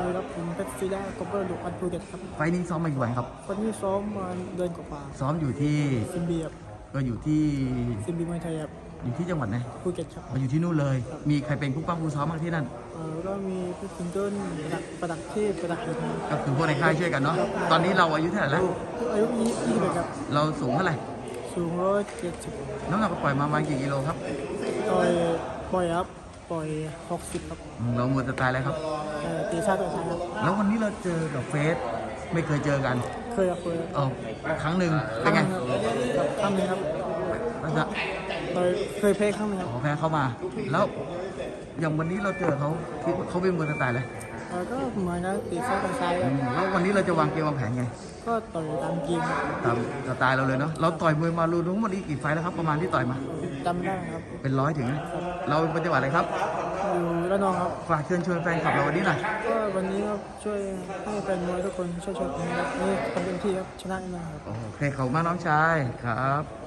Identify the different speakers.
Speaker 1: สวัสดีครับผมเพชรซีด้ากบพัสดุภัณฑ์ภูเก็ตครับ
Speaker 2: ไฟต์นี้ซ้อมมากี่วันครับ
Speaker 1: วันนี้ซ้อมมาเดือนกว่า
Speaker 2: ซ้อมอยู่ที่
Speaker 1: ๆ Sinbi ครับ
Speaker 2: ก็อยู่ที่
Speaker 1: Sinbi มวยไทยครับ
Speaker 2: อยู่ที่จังหวัดไหน
Speaker 1: ภูเก็ตครับ
Speaker 2: มาอยู่ที่นู่นเลย มีใครเป็นคู่ปล้ำคู่ซ้อมบ้างที่นั่น
Speaker 1: เอ่อก็มีพี่ซิงเกิลประดักประดักเทพประดักอินทร์
Speaker 2: ก็คือพวกในค่ายช่วยกันเนาะตอนนี้เราอายุเท่าไหร่แล้ว
Speaker 1: อายุยี่สิบเอ็ดครับ
Speaker 2: เราสูงเท่าไหร่
Speaker 1: สูร้อยเจ็ดสิบ
Speaker 2: น้ำหนักปล่อยมาประมาณกี่กิโลครับ
Speaker 1: ต่อยปล่อยครับ ปล่อยหกสิบครับ
Speaker 2: อืมเราหมดสไตล์แล้วครับ
Speaker 1: เอ่อตีชาติต่อยชาติครับ
Speaker 2: แล้ววันนี้เราเจอกับเฟสไม่เคยเจอกัน
Speaker 1: เคยครับเคย
Speaker 2: เออครั้งหนึ่งเป็นไง
Speaker 1: ครับครั้งหนึงครับ
Speaker 2: แล้วจะ
Speaker 1: ต่อยเคยเพลครั้งหนึงครับ
Speaker 2: ขอแพ้เข้ามา แล้วอย่างวันนี้เราเจอเขาคิดว่าเขาเป็นมวยสไตล์เลย
Speaker 1: เอ่อก็เหมือนกันตีชาติต่อยชาติค
Speaker 2: อื
Speaker 1: รับ
Speaker 2: มแล้ววันนี้เราจะวางเกมวางแผนไง
Speaker 1: ก็ต่อยตามเกมครับ
Speaker 2: ตามสไตล์เราเลยเนาะเราต่อยมวยมารู้ทั้งหมดนี้กี่ไฟล์แล้วครับประมาณที่ต่อยมา
Speaker 1: จำได้ครับ
Speaker 2: เป็นร้อยถึงไหม เราเป็นจังหวัดอะไรครับ
Speaker 1: อยู่ระนองครับ
Speaker 2: ฝากเชิญชวนแฟนคลับเราวันนี้หน่อย
Speaker 1: ก็วันนี้ก็ช่วยให้แฟนมวยทุกคนช่วยช่วยผมนะครับนี่ทำเต็มที่ครับชนะแน่นอนครับ
Speaker 2: โอเคขอบคุณมากน้องชายครับ